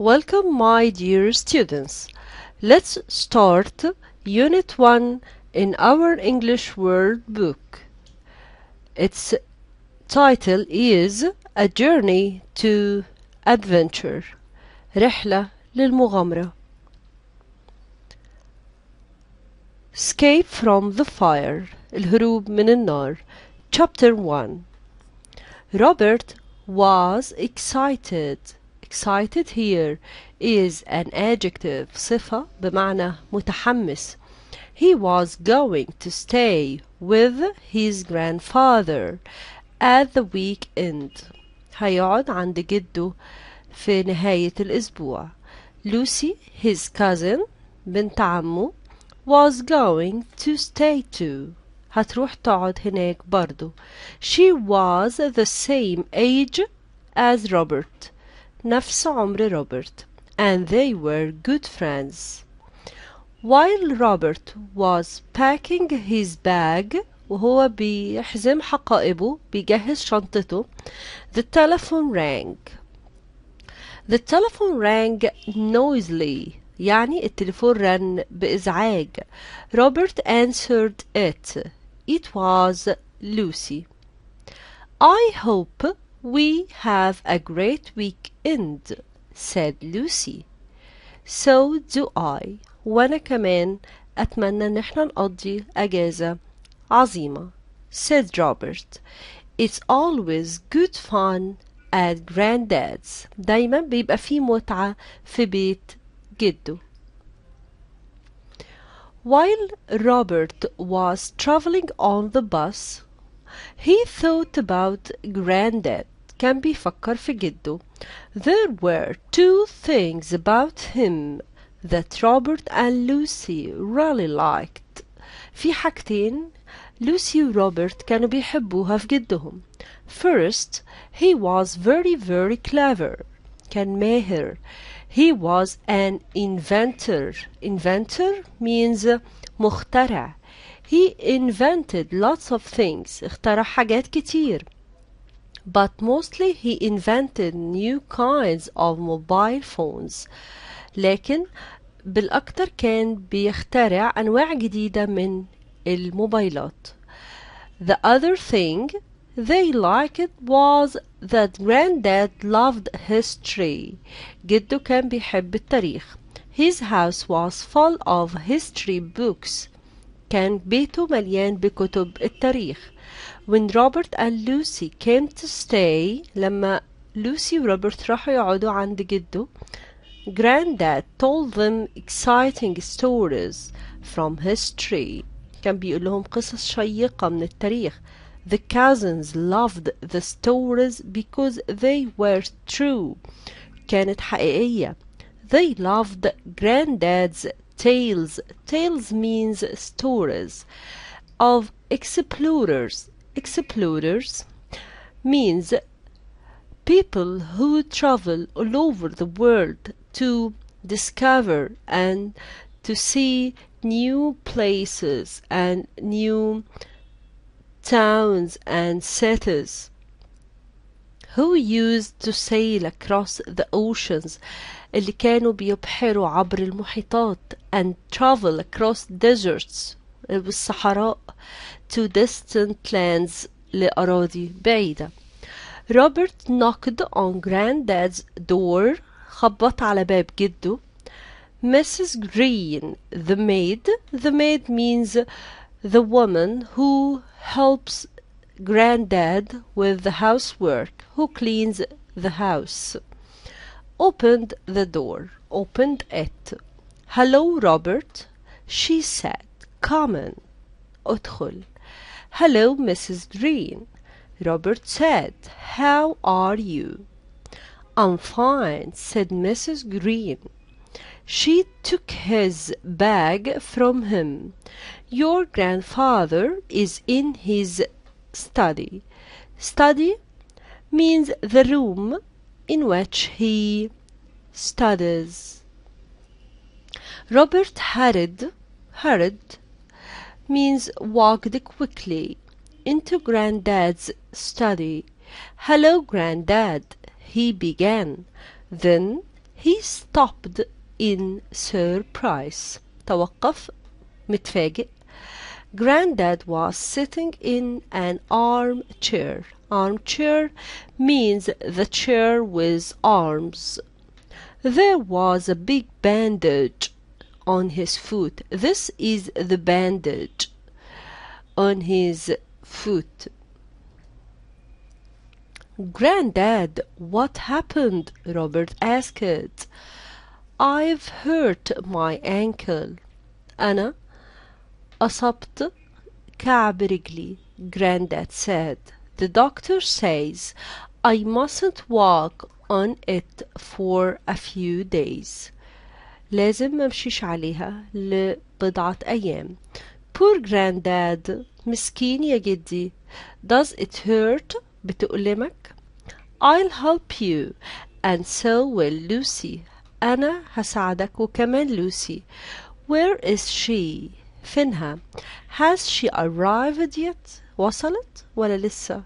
Welcome, my dear students. Let's start Unit 1 in our English Word Book. Its title is A Journey to Adventure رحلة للمغامرة Escape from the fire الهروب من النار Chapter 1 Robert was excited excited here is an adjective صفة بمعنى متحمس he was going to stay with his grandfather at the weekend هيقعد عند جده في نهاية الأسبوع Lucy his cousin بنت عمه was going to stay too هتروح تقعد هناك برضو she was the same age as Robert نفس عمر روبرت and they were good friends while Robert was packing his bag وهو بيحزم حقائبه بيجهز شنطته the telephone rang the telephone rang noisily يعني التليفون رن بإزعاج Robert answered it it was Lucy I hope we have a great weekend said Lucy so do I وأنا كمان أتمنى إن احنا نقضي أجازة عظيمة said Robert It's always good fun at granddad's دايما بيبقى في متعة في بيت جده While Robert was traveling on the bus he thought about granddad كان بيفكر في جده There were two things about him that Robert and Lucy really liked في حاجتين لوسي وروبرت كانوا بيحبوها في جدهم First, he was very very clever كان ماهر He was an inventor Inventor means مخترع He invented lots of things اخترع حاجات كتير But mostly he invented new kinds of mobile phones لكن بالأكتر كان بيخترع أنواع جديدة من الموبايلات The other thing they liked was that granddad loved history جده كان بيحب التاريخ His house was full of history books كان بيته مليان بكتب التاريخ When Robert and Lucy came to stay لما لوسي وروبرت راحوا يقعدوا عند جده Granddad told them exciting stories from history كان بيقول لهم قصص شيقة من التاريخ The cousins loved the stories because they were true كانت حقيقية They loved granddad's tales Tales means stories of explorers Explorers means people who travel all over the world to discover and to see new places and new towns and cities who used to sail across the oceans اللي كانوا بيبحروا عبر المحيطات and travel across deserts والصحراء to distant lands لأراضي بعيدة Robert knocked on granddad's door خبط على باب جده Mrs. Green, the maid. The maid means the woman who helps granddad with the housework, who cleans the house. Opened the door, opened it. Hello, Robert, she said. Come in. ادخل. Hello, Mrs. Green. Robert said, How are you? I'm fine, said Mrs. Green. She took his bag from him. Your grandfather is in his study. Study means the room in which he studies. Robert hurried, hurried means walked quickly into Granddad's study. Hello, Granddad, he began. Then he stopped in surprise توقف متفاجئ Granddad was sitting in an armchair. Armchair means the chair with arms. There was a big bandage on his foot. This is the bandage on his foot. Granddad, what happened? Robert asked. I've hurt my ankle. أنا أصبت كعب رجلي. Granddad said. The doctor says I mustn't walk on it for a few days. لازم ممشيش عليها لبضعة أيام. Poor granddad. مسكين يا جدي. Does it hurt? بتؤلمك؟ I'll help you and so will Lucy. أنا هساعدك وكمان لوسي. Where is she? فينها؟ Has she arrived yet? وصلت ولا لسه؟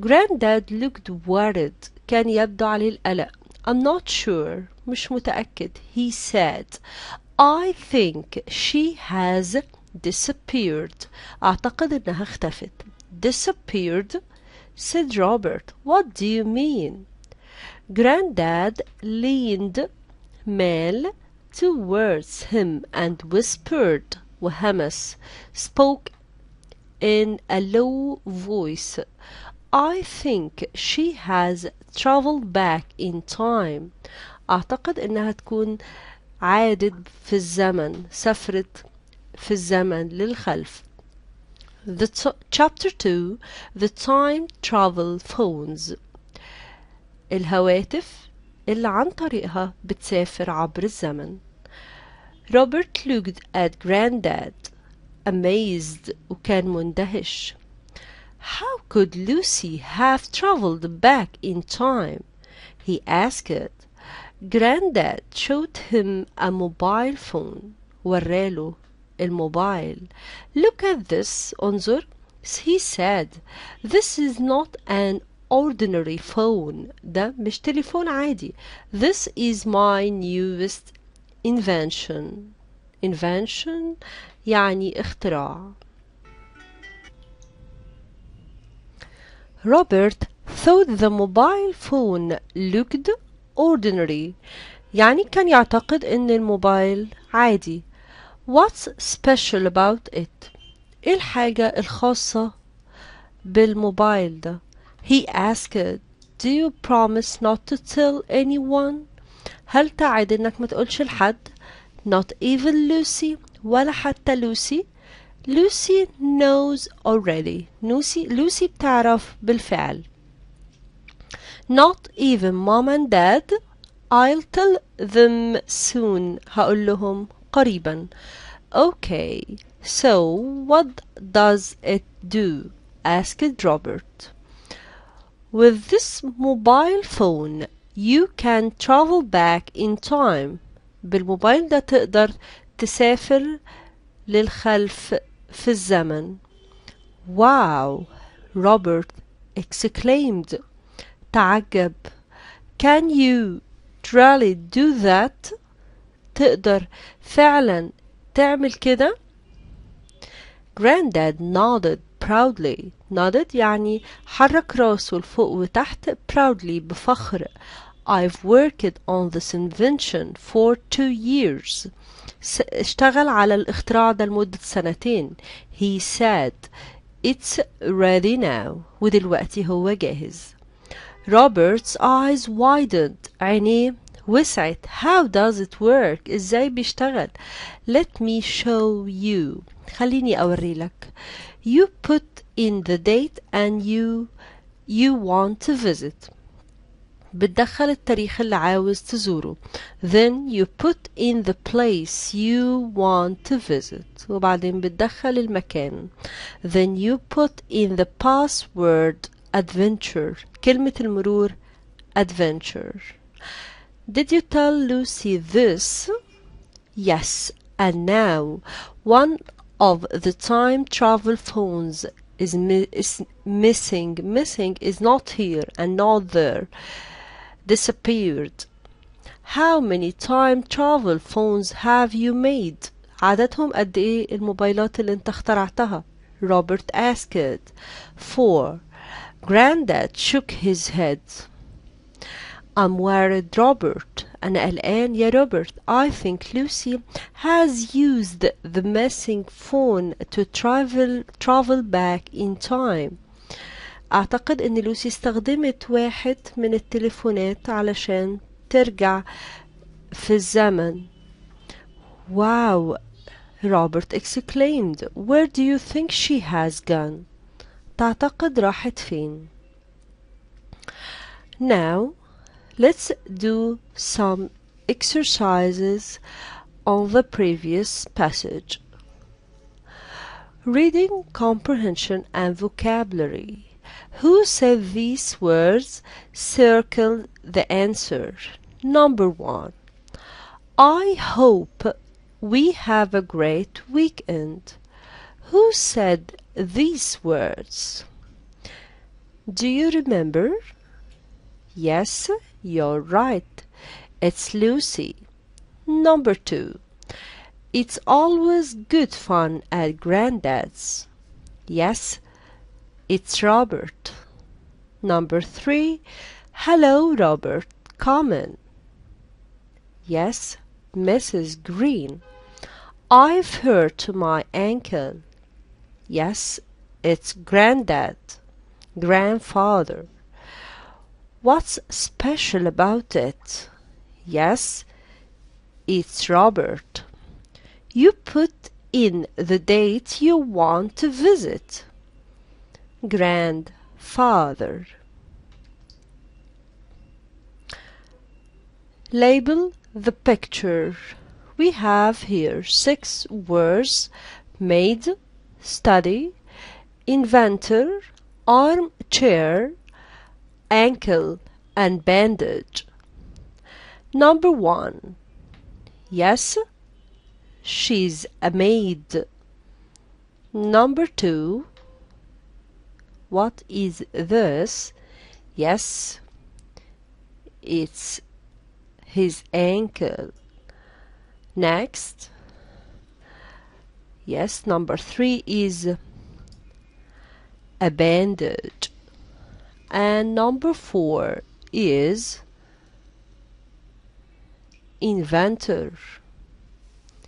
Granddad looked worried. كان يبدو عليه القلق. I'm not sure. مش متأكد. He said, I think she has disappeared. أعتقد إنها اختفت. Disappeared? said Robert. What do you mean? Granddad leaned مال towards him and whispered وهمس spoke in a low voice I think she has traveled back in time أعتقد إنها تكون عادت في الزمن سافرت في الزمن للخلف The chapter 2 The time travel phones الهواتف اللي عن طريقها بتسافر عبر الزمن روبرت looked at granddad amazed وكان مندهش How could Lucy have traveled back in time? He asked. Granddad showed him a mobile phone. وراله الموبايل. Look at this. انظر. He said, This is not an ordinary phone. ده مش تليفون عادي. This is my newest invention. Invention يعني اختراع. Robert thought the mobile phone looked ordinary يعني كان يعتقد ان الموبايل عادي What's special about it? ايه الحاجة الخاصة بالموبايل ده He asked Do you promise not to tell anyone? هل تعد انك ما تقولش لحد Not even Lucy ولا حتى لوسي Lucy knows already Lucy, Lucy بتعرف بالفعل Not even mom and dad I'll tell them soon هقول لهم قريبا Okay so what does it do asked Robert With this mobile phone you can travel back in time بالموبايل ده تقدر تسافر للخلف في الزمن Wow Robert exclaimed تعجب Can you really do that? تقدر فعلا تعمل كده؟ Granddad nodded proudly nodded يعني حرك راسه لفوق وتحت proudly بفخر I've worked on this invention for two years اشتغل على الاختراع ده لمدة سنتين He said It's ready now ودلوقتي هو جاهز Robert's eyes widened عينيه وسعت How does it work ازاي بيشتغل Let me show you خليني أوري لك You put in the date and you you want to visit بتدخل التاريخ اللي عاوز تزوره then you put in the place you want to visit وبعدين بتدخل المكان then you put in the password adventure كلمة المرور adventure Did you tell Lucy this? Yes, and now one of the time travel phones is, mi- is missing. Missing is not here and not there. Disappeared. How many time travel phones have you made? عددهم قد ايه الموبايلات اللي انت اخترعتها Robert asked 4 Granddad shook his head I'm worried Robert أنا قلقان يا روبرت I think Lucy has used the missing phone to travel travel back in time أعتقد إن لوسي استخدمت واحد من التليفونات علشان ترجع في الزمن واو Robert exclaimed Where do you think she has gone? تعتقد راحت فين؟ Now let's do some exercises on the previous passage. Reading comprehension and vocabulary. Who said these words? Circle the answer. Number one. I hope we have a great weekend. Who said these words? Do you remember? Yes, you're right. It's Lucy. Number two. It's always good fun at Granddad's. Yes, it's Robert. Number three. Hello, Robert. Come in. Yes, Mrs. Green. I've hurt my ankle. Yes, it's Granddad. Grandfather. What's special about it? Yes, it's Robert. You put in the date you want to visit. Grandfather. Label the picture. We have here six words maid, study, inventor, armchair, ankle, and bandage. Number one. Yes, she's a maid. Number two. What is this? Yes, it's his ankle. Next. Yes, number three is a bandage. And number four is inventor.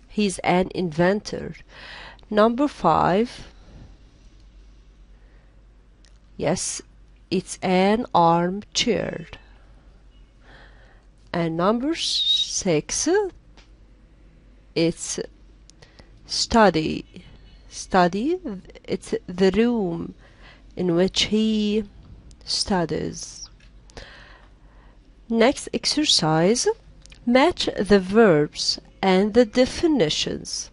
He's an inventor. Number five. Yes, it's an armchair. And number six, it's study. Study, it's the room in which he studies. Next exercise match the verbs and the definitions.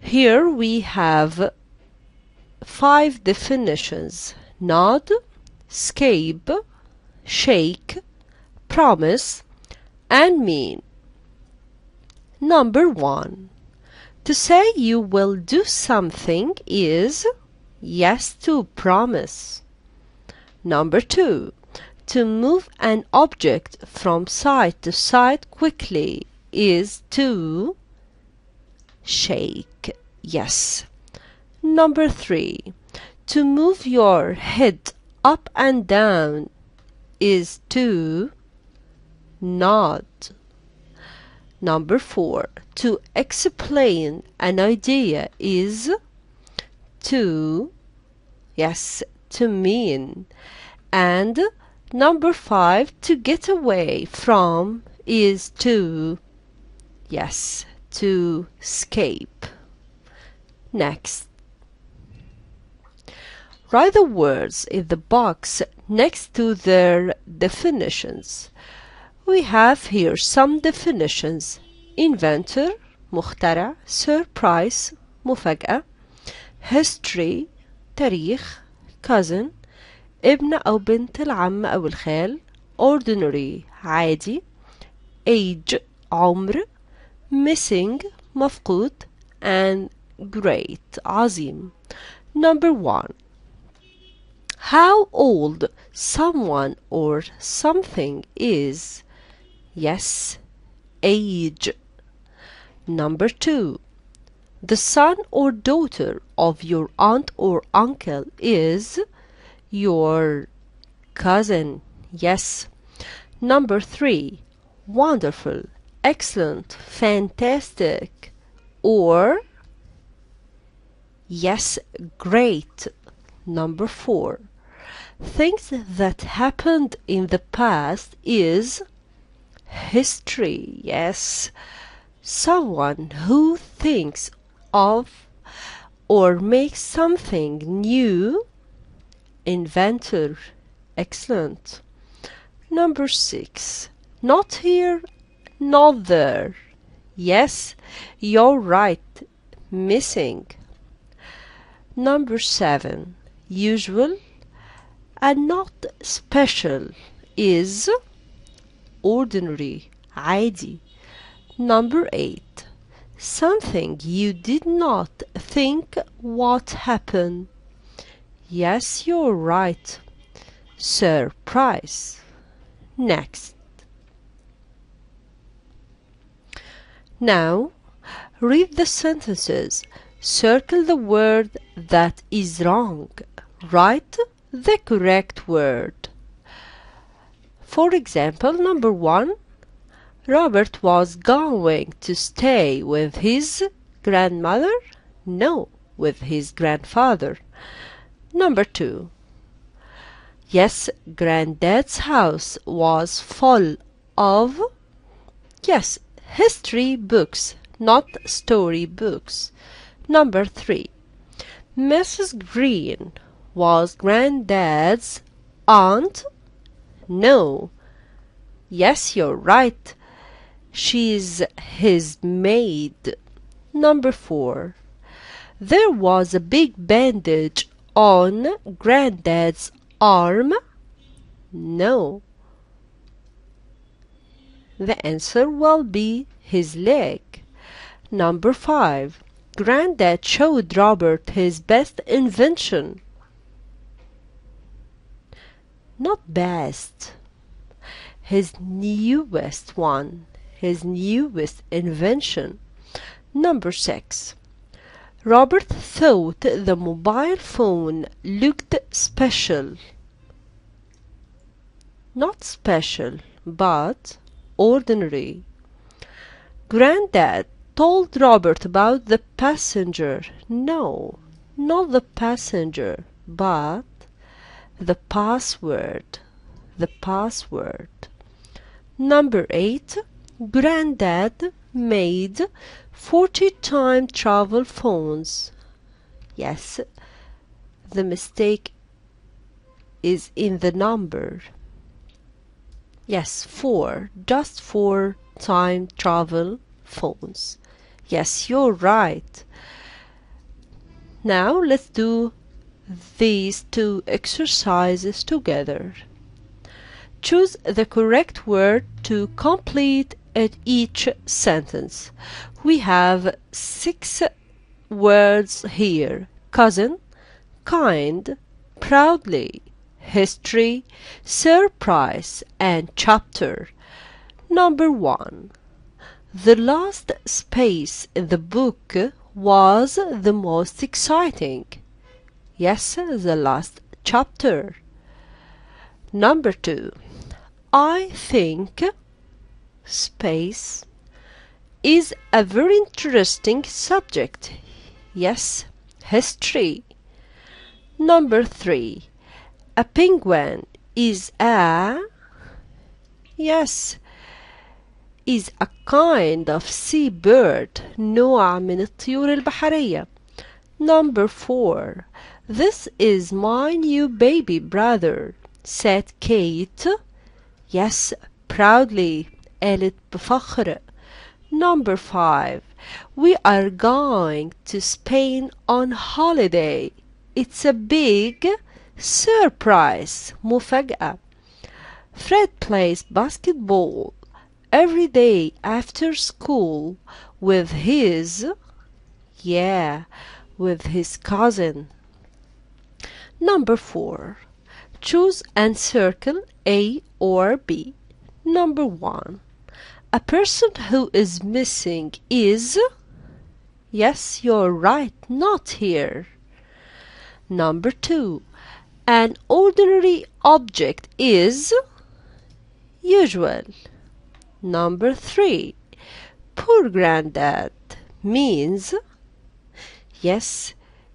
Here we have five definitions nod, scape, shake, promise, and mean. Number one. To say you will do something is yes to promise. Number two. To move an object from side to side quickly is to shake. Yes. Number three. To move your head up and down is to nod. Number four. To explain an idea is to, yes, to mean. And number five. To get away from is to, yes, to escape. Next. Write the words in the box next to their definitions. We have here some definitions. Inventor, مخترع, surprise, مفاجأة, history, تاريخ, cousin, ابن أو بنت العم أو الخال, ordinary, عادي, age, عمر, missing, مفقود, and great, عظيم. Number one. How old someone or something is Yes, age. Number two. The son or daughter of your aunt or uncle is your cousin. Yes. Number three. Wonderful, excellent, fantastic, or yes, great. Number four. Things that happened in the past is history. Yes. Someone who thinks of or makes something new. Inventor. Excellent. Number six. Not here, not there. Yes, you're right. Missing. Number seven. Usual and not special is ordinary. عادي. Number eight. Something you did not think what happened. Yes, you're right. Surprise. Next. Now, read the sentences. Circle the word that is wrong. Write the correct word. For example, number one, Robert was going to stay with his grandmother? No, with his grandfather. Number two, yes, granddad's house was full of, yes, history books, not story books. Number three, Mrs. Green was granddad's aunt? No. Yes, you're right. She's his maid. Number four. There was a big bandage on granddad's arm? No. The answer will be his leg. Number five. Granddad showed Robert his best invention. Not best. His newest one. His newest invention. Number six. Robert thought the mobile phone looked special. Not special, but ordinary. Granddad told Robert about the passenger. No, not the passenger, but the password. The password. Number eight. Granddad made 40 time travel phones. Yes, the mistake is in the number. Yes, four. Just four time travel phones. Yes, you're right. Now let's do these two exercises together. Choose the correct word to complete each sentence. We have six words here cousin, kind, proudly, history, surprise, and chapter. Number one. The last space in the book was the most exciting. Yes, the last chapter. Number two. I think space is a very interesting subject. Yes, history. Number three. A penguin is a yes is a kind of sea bird نوع من الطيور البحرية. Number four. This is my new baby brother, said Kate. Yes, proudly, قالت بفخر. Number five. We are going to Spain on holiday. It's a big surprise. مفاجأة. Fred plays basketball every day after school with his yeah, with his cousin. Number 4. Choose and circle A or B. Number 1. A person who is missing is Yes, you're right, not here. Number two, an ordinary object is usual. Number three, poor granddad means yes,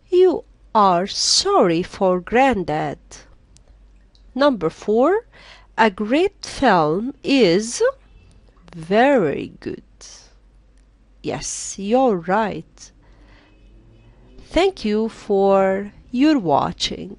you are sorry for granddad. Number four, a great film is very good. Yes, you're right. Thank you for your watching.